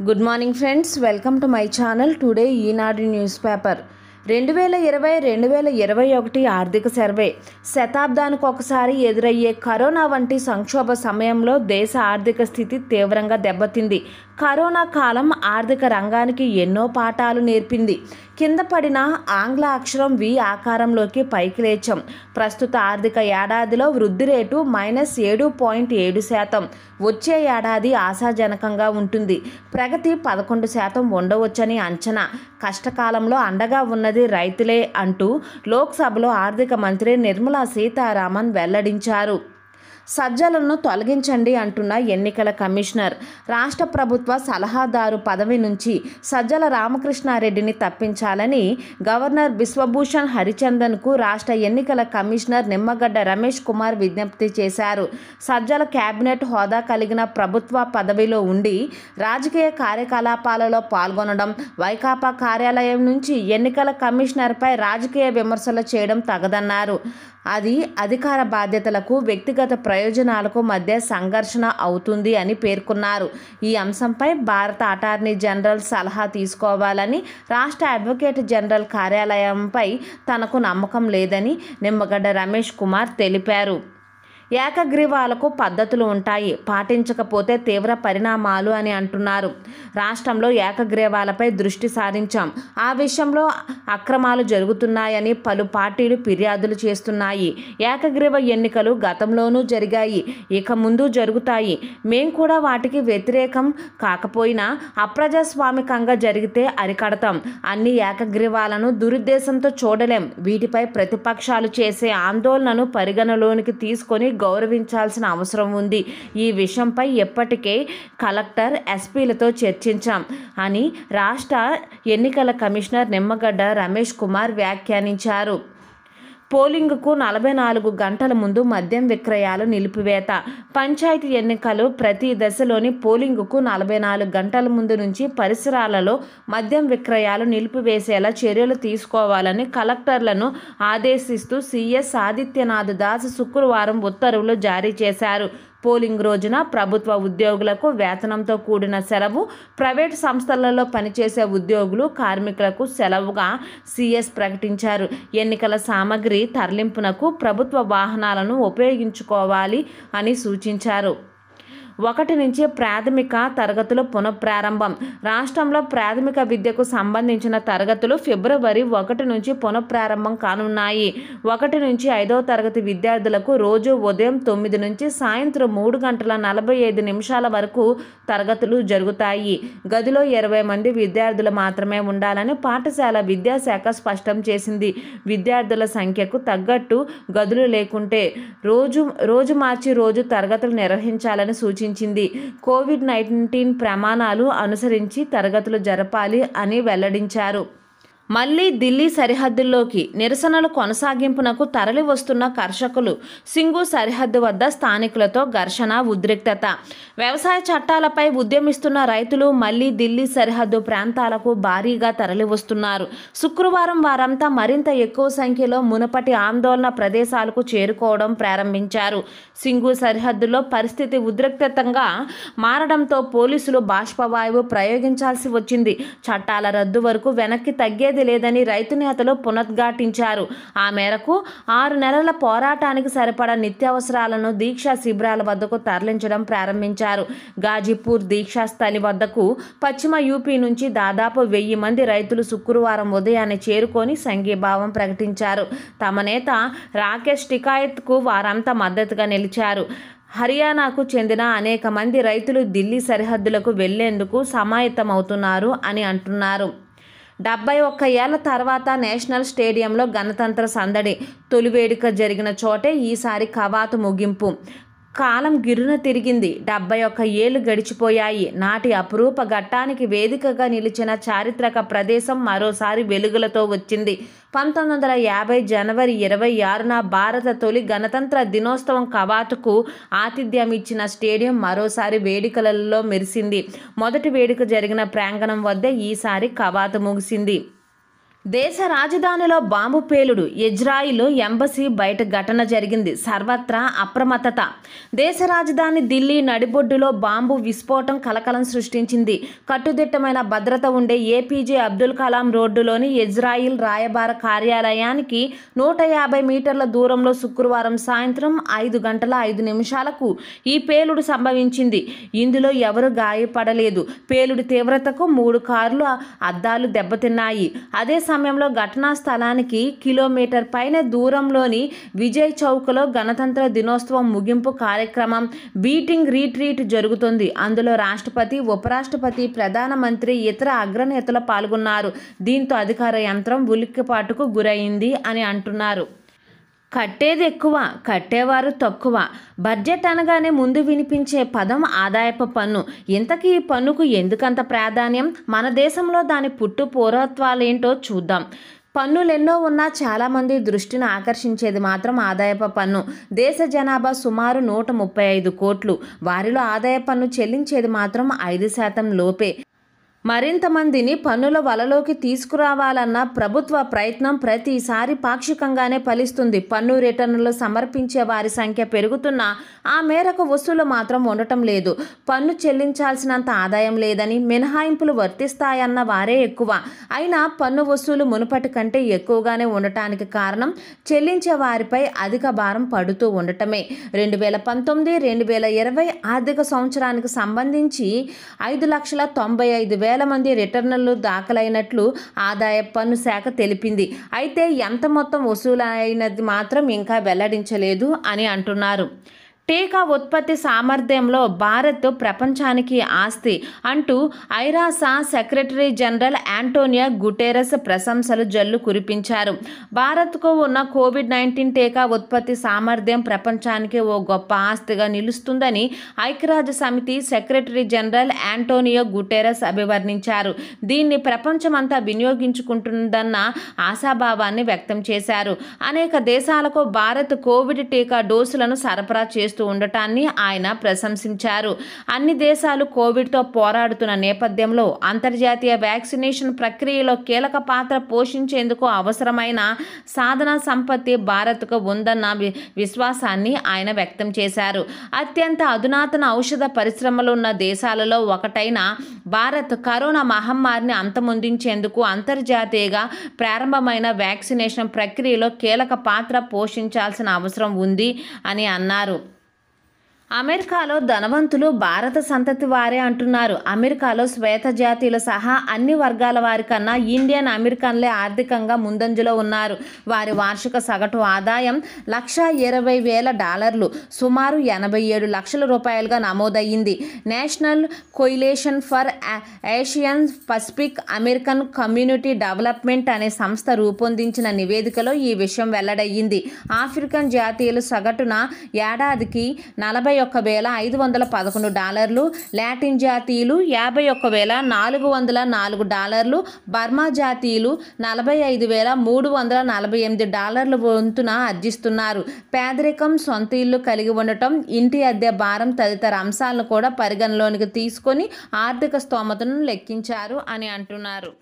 Good morning friends welcome to my channel today Eenadu newspaper రెండు వేల ఇరవై రెండు వేల ఇరవై ఒకటి ఆర్థిక సర్వే శతాబ్దానికి ఒకసారి ఎదురయ్యే కరోనా వంటి సంక్షోభ సమయంలో దేశ ఆర్థిక స్థితి తీవ్రంగా దెబ్బతింది. కరోనా కాలం ఆర్థిక రంగానికి ఎన్నో పాఠాలు నేర్పింది. కింద పడిన ఆంగ్ల అక్షరం వి ఆకారంలోకి పైకి లేచాం. ప్రస్తుత ఆర్థిక ఏడాదిలో వృద్ధి రేటు మైనస్ ఏడు పాయింట్ ఏడు శాతం. వచ్చే ఏడాది ఆశాజనకంగా ఉంటుంది. ప్రగతి పదకొండు శాతం ఉండవచ్చని అంచనా. కష్టకాలంలో అండగా ఉన్నది రైతులే అంటూ లోక్సభలో ఆర్థిక మంత్రి నిర్మలా సీతారామన్ వెల్లడించారు. సజ్జలను తొలగించండి అంటున్న ఎన్నికల కమిషనర్. రాష్ట్ర ప్రభుత్వ సలహాదారు పదవి నుంచి సజ్జల రామకృష్ణారెడ్డిని తప్పించాలని గవర్నర్ బిశ్వభూషణ్ హరిచందన్కు రాష్ట్ర ఎన్నికల కమిషనర్ నిమ్మగడ్డ రమేష్ కుమార్ విజ్ఞప్తి చేశారు. సజ్జల కేబినెట్ హోదా కలిగిన ప్రభుత్వ పదవిలో ఉండి రాజకీయ కార్యకలాపాలలో పాల్గొనడం వైకాపా కార్యాలయం నుంచి ఎన్నికల కమిషనర్పై రాజకీయ విమర్శలు చేయడం తగదన్నారు. అది అధికార బాధ్యతలకు వ్యక్తిగత ప్రయోజనాలకు మధ్య సంఘర్షణ అవుతుంది అని పేర్కొన్నారు. ఈ అంశంపై భారత అటార్నీ జనరల్ సలహా తీసుకోవాలని రాష్ట్ర అడ్వకేట్ జనరల్ కార్యాలయంపై తనకు నమ్మకం లేదని నిమ్మగడ్డ రమేష్ కుమార్ తెలిపారు. ఏకగ్రీవాలకు పద్ధతులు ఉంటాయి. పాటించకపోతే తీవ్ర పరిణామాలు అని అంటున్నారు. రాష్ట్రంలో ఏకగ్రీవాలపై దృష్టి సారించాం. ఆ విషయంలో అక్రమాలు జరుగుతున్నాయని పలు పార్టీలు ఫిర్యాదులు చేస్తున్నాయి. ఏకగ్రీవ ఎన్నికలు గతంలోనూ జరిగాయి. ఇక ముందు జరుగుతాయి. మేం కూడా వాటికి వ్యతిరేకం కాకపోయినా అప్రజాస్వామికంగా జరిగితే అరికడతాం. అన్ని ఏకగ్రీవాలను దురుద్దేశంతో చూడలేం. వీటిపై ప్రతిపక్షాలు చేసే ఆందోళనను పరిగణలోనికి తీసుకొని గౌరవించాల్సిన అవసరం ఉంది. ఈ విషయంపై ఎప్పటికే కలెక్టర్ ఎస్పీలతో చర్చించాం అని రాష్ట్ర ఎన్నికల కమిషనర్ నిమ్మగడ్డ రమేష్ కుమార్ వ్యాఖ్యానించారు. పోలింగ్కు నలభై నాలుగు గంటల ముందు మద్యం విక్రయాలు నిలిపివేత. పంచాయతీ ఎన్నికలు ప్రతి దశలోని పోలింగ్కు నలభై నాలుగు గంటల ముందు నుంచి పరిసరాలలో మద్యం విక్రయాలు నిలిపివేసేలా చర్యలు తీసుకోవాలని కలెక్టర్లను ఆదేశిస్తూ సీఎస్ ఆదిత్యనాథ్ దాస్ శుక్రవారం ఉత్తర్వులు జారీ చేశారు. పోలింగ్ రోజున ప్రభుత్వ ఉద్యోగులకు వేతనంతో కూడిన సెలవు ప్రైవేట్ సంస్థలలో పనిచేసే ఉద్యోగులు కార్మికులకు సెలవుగా సీఎస్ ప్రకటించారు. ఎన్నికల సామగ్రి తరలింపునకు ప్రభుత్వ వాహనాలను ఉపయోగించుకోవాలి అని సూచించారు. ఒకటి నుంచి ప్రాథమిక తరగతులు పునఃప్రారంభం. రాష్ట్రంలో ప్రాథమిక విద్యకు సంబంధించిన తరగతులు ఫిబ్రవరి ఒకటి నుంచి పునఃప్రారంభం కానున్నాయి. ఒకటి నుంచి ఐదవ తరగతి విద్యార్థులకు రోజు ఉదయం తొమ్మిది నుంచి సాయంత్రం మూడు గంటల నలభై ఐదు నిమిషాల వరకు తరగతులు జరుగుతాయి. గదిలో ఇరవై మంది విద్యార్థులు మాత్రమే ఉండాలని పాఠశాల విద్యాశాఖ స్పష్టం చేసింది. విద్యార్థుల సంఖ్యకు తగ్గట్టు గదులు లేకుంటే రోజు రోజు మార్చి రోజు తరగతులు నిర్వహించాలని సూచించారు సూచించింది. కోవిడ్ నైన్టీన్ ప్రమాణాలు అనుసరించి తరగతులు జరపాలి అని వెల్లడించారు. మళ్ళీ ఢిల్లీ సరిహద్దుల్లోకి నిరసనలు కొనసాగింపునకు తరలి వస్తున్న కర్షకులు సింగు సరిహద్దు వద్ద స్థానికులతో ఘర్షణ ఉద్రిక్తత. వ్యవసాయ చట్టాలపై ఉద్యమిస్తున్న రైతులు మళ్ళీ ఢిల్లీ సరిహద్దు ప్రాంతాలకు భారీగా తరలి వస్తున్నారు శుక్రవారం వారంతా మరింత ఎక్కువ సంఖ్యలో మునుపటి ఆందోళన ప్రదేశాలకు చేరుకోవడం ప్రారంభించారు. సింగు సరిహద్దులో పరిస్థితి ఉద్రిక్తంగా మారడంతో పోలీసులు బాష్పవాయువు ప్రయోగించాల్సి వచ్చింది. చట్టాల రద్దు వరకు వెనక్కి తగ్గేది లేదని రైతు నేతలు పునద్ఘాటించారు ఆ మేరకు ఆరు నెలల పోరాటానికి సరిపడా నిత్యావసరాలను దీక్షా శిబిరాల వద్దకు తరలించడం ప్రారంభించారు. గాజీపూర్ దీక్షా స్థలి వద్దకు పశ్చిమ యూపీ నుంచి దాదాపు వెయ్యి మంది రైతులు శుక్రవారం ఉదయాన్నే చేరుకొని సంఘీభావం ప్రకటించారు. తమ నేత రాకేష్ టికాయత్కు వారంతా మద్దతుగా నిలిచారు. హర్యానాకు చెందిన అనేక మంది రైతులు ఢిల్లీ సరిహద్దులకు వెళ్ళేందుకు సమాయత్తమవుతున్నారు అని అంటున్నారు. డెబ్బై ఒక్క ఏళ్ళ తర్వాత నేషనల్ స్టేడియంలో గణతంత్ర సందడి తొలి వేడుక జరిగిన చోటే ఈసారి కవాతు ముగింపు. కాలం గిరున తిరిగింది. డెబ్బై ఒక్క ఏళ్ళు గడిచిపోయాయి. నాటి అపురూప ఘట్టానికి వేదికగా నిలిచిన చారిత్రక ప్రదేశం మరోసారి వెలుగులతో వచ్చింది. పంతొమ్మిది వందల యాభై జనవరి ఇరవై ఆరున భారత తొలి గణతంత్ర దినోత్సవం కవాతుకు ఆతిథ్యం ఇచ్చిన స్టేడియం మరోసారి వేడుకలలో మెరిసింది. మొదటి వేడుక జరిగిన ప్రాంగణం వద్ద ఈసారి కవాతు ముగిసింది. దేశ రాజధానిలో బాంబు పేలుడు ఇజ్రాయిల్ ఎంబసీ బయట ఘటన జరిగింది. సర్వత్రా అప్రమత్తత. దేశ రాజధాని ఢిల్లీ నడిబొడ్డులో బాంబు విస్ఫోటం కలకలం సృష్టించింది. కట్టుదిట్టమైన భద్రత ఉండే ఏపీజే అబ్దుల్ కలాం రోడ్డులోని ఇజ్రాయిల్ రాయబార కార్యాలయానికి నూట యాభై మీటర్ల దూరంలో శుక్రవారం సాయంత్రం ఐదు గంటల ఐదు నిమిషాలకు ఈ పేలుడు సంభవించింది. ఇందులో ఎవరు గాయపడలేదు. పేలుడు తీవ్రతకు మూడు కార్లు అద్దాలు దెబ్బతిన్నాయి. అదే సమయంలో ఘటనా స్థలానికి కిలోమీటర్ పైన దూరంలోని విజయ్ చౌక్లో గణతంత్ర దినోత్సవం ముగింపు కార్యక్రమం బీటింగ్ రీట్రీట్ జరుగుతుంది. అందులో రాష్ట్రపతి ఉపరాష్ట్రపతి ప్రధానమంత్రి ఇతర అగ్రనేతలు పాల్గొన్నారు. దీంతో అధికార యంత్రం ఉలిక్కిపాటుకు గురైంది అని అంటున్నారు. కట్టేది ఎక్కువ కట్టేవారు తక్కువ. బడ్జెట్ అనగానే ముందు వినిపించే పదం ఆదాయపు పన్ను. ఇంతకీ ఈ పన్నుకు ఎందుకంత ప్రాధాన్యం? మన దేశంలో దాని పుట్టు పూర్వత్వాలేంటో చూద్దాం. పన్నులెన్నో ఉన్నా చాలామంది దృష్టిని ఆకర్షించేది మాత్రం ఆదాయపు పన్ను. దేశ జనాభా సుమారు నూట ముప్పై ఐదు కోట్లు. వారిలో ఆదాయ పన్ను చెల్లించేది మాత్రం ఐదు శాతం లోపే. మరింత మందిని పన్నుల వలలోకి తీసుకురావాలన్న ప్రభుత్వ ప్రయత్నం ప్రతిసారి పాక్షికంగానే ఫలిస్తుంది. పన్ను రిటర్నులు సమర్పించే వారి సంఖ్య పెరుగుతున్నా ఆ మేరకు వసూలు మాత్రం ఉండటం లేదు. పన్ను చెల్లించాల్సినంత ఆదాయం లేదని మినహాయింపులు వర్తిస్తాయన్న వారే ఎక్కువ. అయినా పన్ను వసూలు మునుపటి కంటే ఎక్కువగానే ఉండటానికి కారణం చెల్లించే వారిపై అధిక భారం పడుతూ ఉండటమే. రెండు వేల పంతొమ్మిది రెండు వేల ఇరవై ఆర్థిక సంవత్సరానికి సంబంధించి ఐదు లక్షల తొంభై ఐదు వేల మంది రిటర్నులు దాఖలైనట్లు ఆదాయ పన్ను శాఖ తెలిపింది. అయితే ఎంత మొత్తం వసూలైనది మాత్రం ఇంకా వెల్లడించలేదు అని అంటున్నారు. టీకా ఉత్పత్తి సామర్థ్యంలో భారత్ ప్రపంచానికి ఆస్తి అంటూ ఐరాసా సెక్రటరీ జనరల్ యాంటోనియా గుటెరస్ ప్రశంసలు జల్లు కురిపించారు. భారత్కు ఉన్న కోవిడ్ నైన్టీన్ టీకా ఉత్పత్తి సామర్థ్యం ప్రపంచానికి ఓ గొప్ప ఆస్తిగా నిలుస్తుందని ఐక్యరాజ్య సమితి సెక్రటరీ జనరల్ యాంటోనియో గుటెరస్ అభివర్ణించారు. దీన్ని ప్రపంచమంతా వినియోగించుకుంటుందన్న ఆశాభావాన్ని వ్యక్తం చేశారు. అనేక దేశాలకు భారత్ కోవిడ్ టీకా డోసులను సరఫరా చేస్తూ ఉండటాన్ని ఆయన ప్రశంసించారు. అన్ని దేశాలు కోవిడ్తో పోరాడుతున్న నేపథ్యంలో అంతర్జాతీయ వ్యాక్సినేషన్ ప్రక్రియలో కీలక పాత్ర పోషించేందుకు అవసరమైన సాధన సంపత్తి భారత్కు ఉందన్న వి- విశ్వాసాన్ని ఆయన వ్యక్తం చేశారు. అత్యంత అధునాతన ఔషధ పరిశ్రమలు ఉన్న దేశాలలో ఒకటైన భారత్ కరోనా మహమ్మారిని అంతమొందించేందుకు అంతర్జాతీయంగా ప్రారంభమైన వ్యాక్సినేషన్ ప్రక్రియలో కీలక పాత్ర పోషించాల్సిన అవసరం ఉంది అని అన్నారు. అమెరికాలో ధనవంతులు భారత సంతతి వారే అంటున్నారు. అమెరికాలో శ్వేత జాతీయులు సహా అన్ని వర్గాల వారి కన్నా ఇండియన్ అమెరికన్లే ఆర్థికంగా ముందంజలో ఉన్నారు. వారి వార్షిక సగటు ఆదాయం లక్ష ఇరవై వేల డాలర్లు సుమారు ఎనభై ఏడు లక్షల రూపాయలుగా నమోదయ్యింది. National coalition for Asian Pacific American community development అనే సంస్థ రూపొందించిన నివేదికలో ఈ విషయం వెల్లడయ్యింది. ఆఫ్రికన్ జాతీయులు సగటున ఏడాదికి నలభై ఒక్క వేల ఐదు వందల పదకొండు డాలర్లు లాటిన్ జాతీయులు యాభై ఒక్క వేల నాలుగు వందల నాలుగు డాలర్లు బర్మా జాతీయులు నలభై ఐదు వేల మూడు వందల నలభై ఎనిమిది డాలర్ల వంతున ఆర్జిస్తున్నారు. పేదరికం సొంత ఇల్లు కలిగి ఉండటం ఇంటి అద్దె భారం తదితర అంశాలను కూడా పరిగణలోనికి తీసుకొని ఆర్థిక స్తోమతను లెక్కించారు అని అంటున్నారు.